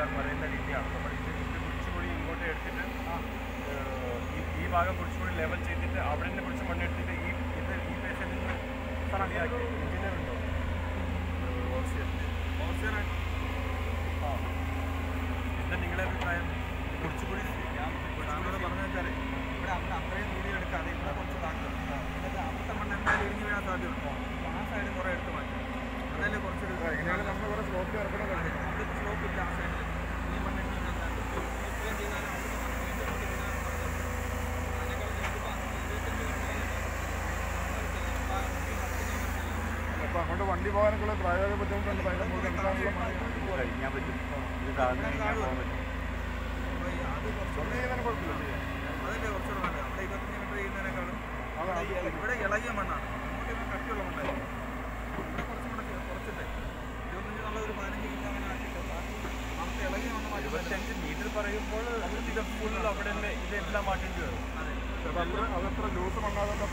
എല്ലാം പറയുന്ന രീതിയാണ്. നമ്മൾ ഇത് ഇത് കുറിച്ചുകൂടി ഇങ്ങോട്ട് എടുത്തിട്ട് ഈ ഭാഗം കുറച്ചുകൂടി ലെവൽ ചെയ്തിട്ട് അവിടെ നിന്ന് കുറച്ച് മണ്ണെടുത്തിട്ട് ഈ ഇത് ഈ പേഷ്യന്റിൽ നിന്ന് റെഡിയാക്കി എഞ്ചിനീയർ ഉണ്ടോ? ആ. എന്താ നിങ്ങളുടെ അഭിപ്രായം? കുറച്ചുകൂടി ഞാൻ താങ്കളോട് പറഞ്ഞു വെച്ചാൽ ഇവിടെ അവിടെ അത്രയും ദൂരം എടുക്കാതെ ഇവിടെ കുറച്ച് താങ്കൾ എന്നിട്ട് അവിടുത്തെ മണ്ണ് എന്തായാലും ഇടിഞ്ഞ് വീഴാൻ സാധ്യതയുണ്ടോ. ആ സൈഡ് കുറേ എടുത്ത് മാറ്റും അതല്ലേ കുറച്ചൊരു നമ്മൾ കുറേ സ്ലോപ്പ് ഇറക്കണം അതെ, അവിടുത്തെ സ്ലോപ്പ് ഇല്ല ആ സൈഡിൽ ഈ മണ്ണ് ഇടിഞ്ഞ് വീഴാൻ സാധ്യത ഇത്രയും ചെയ്താലും അവിടുത്തെ മണ്ണ് വീണ്ടും ഇടിഞ്ഞ് വീഴാൻ സാധ്യതയുണ്ട്. അതിനേക്കാൾ ഇതിപ്പോൾ ഇരുപത്തഞ്ച് അപ്പോൾ അങ്ങോട്ട് വണ്ടി പോകാനൊക്കെ പ്രായോഗിക ബുദ്ധിമുട്ടുണ്ട്. മീറ്റർ ഇവിടെ നല്ല ഒരു പതിനഞ്ച് മീറ്റർ അങ്ങനെ ആക്കിയിട്ട് മീറ്റർ പറയുമ്പോൾ അവിടെ ഇതെല്ലാം മാറ്റേണ്ടി വരും അതെ അതത്ര ലൂസ് പ്രായോഗികമാണ്